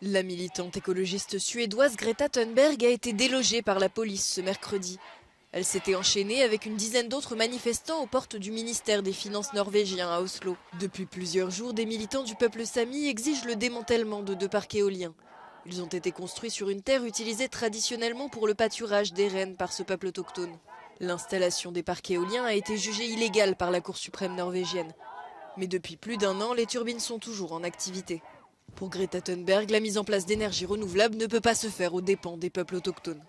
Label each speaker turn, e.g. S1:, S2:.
S1: La militante écologiste suédoise Greta Thunberg a été délogée par la police ce mercredi. Elle s'était enchaînée avec une dizaine d'autres manifestants aux portes du ministère des Finances norvégien à Oslo. Depuis plusieurs jours, des militants du peuple sami exigent le démantèlement de deux parcs éoliens. Ils ont été construits sur une terre utilisée traditionnellement pour le pâturage des rennes par ce peuple autochtone. L'installation des parcs éoliens a été jugée illégale par la Cour suprême norvégienne. Mais depuis plus d'un an, les turbines sont toujours en activité. Pour Greta Thunberg, la mise en place d'énergie renouvelable ne peut pas se faire aux dépens des peuples autochtones.